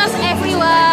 much everyone